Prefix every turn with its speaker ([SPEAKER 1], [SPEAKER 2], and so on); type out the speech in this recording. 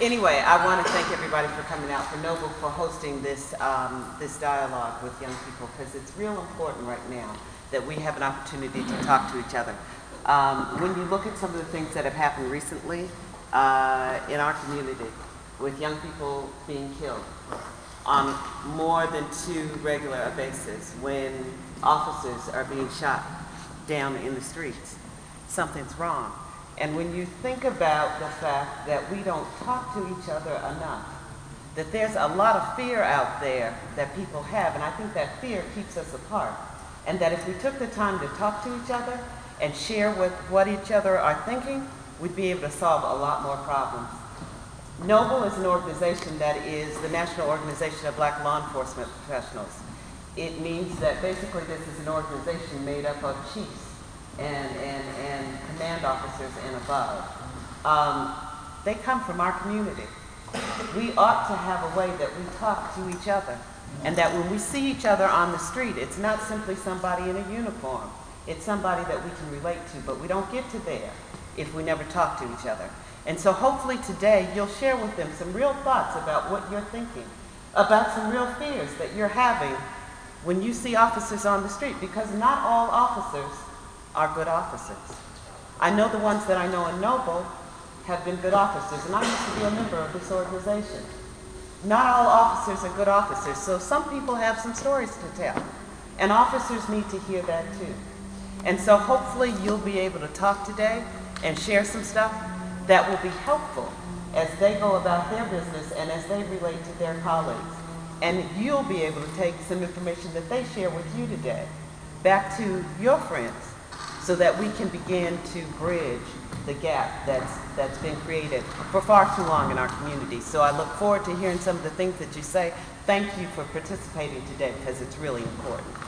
[SPEAKER 1] Anyway, I want to thank everybody for coming out, for Noble for hosting this, um, this dialogue with young people, because it's real important right now that we have an opportunity to talk to each other. Um, when you look at some of the things that have happened recently uh, in our community, with young people being killed on more than two regular bases, when officers are being shot down in the streets, something's wrong. And when you think about the fact that we don't talk to each other enough, that there's a lot of fear out there that people have, and I think that fear keeps us apart. And that if we took the time to talk to each other and share with what each other are thinking, we'd be able to solve a lot more problems. Noble is an organization that is the National Organization of Black Law Enforcement Professionals. It means that basically this is an organization made up of chiefs and, and, and command officers and above. Um, they come from our community. We ought to have a way that we talk to each other. And that when we see each other on the street, it's not simply somebody in a uniform. It's somebody that we can relate to, but we don't get to there if we never talk to each other. And so hopefully today you'll share with them some real thoughts about what you're thinking, about some real fears that you're having when you see officers on the street, because not all officers are good officers. I know the ones that I know in Noble have been good officers, and I used to be a member of this organization. Not all officers are good officers, so some people have some stories to tell, and officers need to hear that too. And so hopefully you'll be able to talk today and share some stuff that will be helpful as they go about their business and as they relate to their colleagues. And you'll be able to take some information that they share with you today back to your friends so that we can begin to bridge the gap that's, that's been created for far too long in our community. So I look forward to hearing some of the things that you say. Thank you for participating today because it's really important.